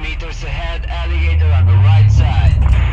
meters ahead, alligator on the right side.